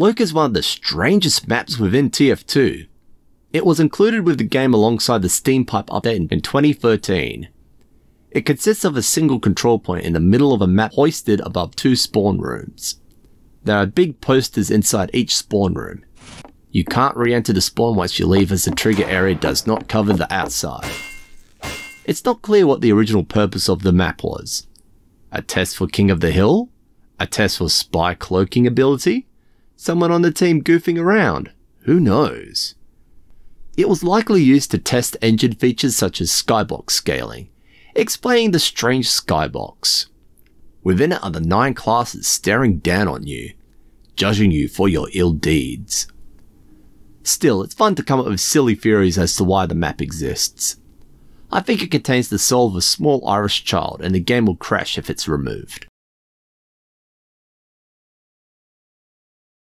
Cloak is one of the strangest maps within TF2. It was included with the game alongside the Steam Pipe update in 2013. It consists of a single control point in the middle of a map hoisted above two spawn rooms. There are big posters inside each spawn room. You can't re-enter the spawn once you leave as the trigger area does not cover the outside. It's not clear what the original purpose of the map was. A test for King of the Hill? A test for spy cloaking ability? Someone on the team goofing around? Who knows? It was likely used to test engine features such as skybox scaling, explaining the strange skybox. Within it are the nine classes staring down on you, judging you for your ill deeds. Still, it's fun to come up with silly theories as to why the map exists. I think it contains the soul of a small Irish child and the game will crash if it's removed.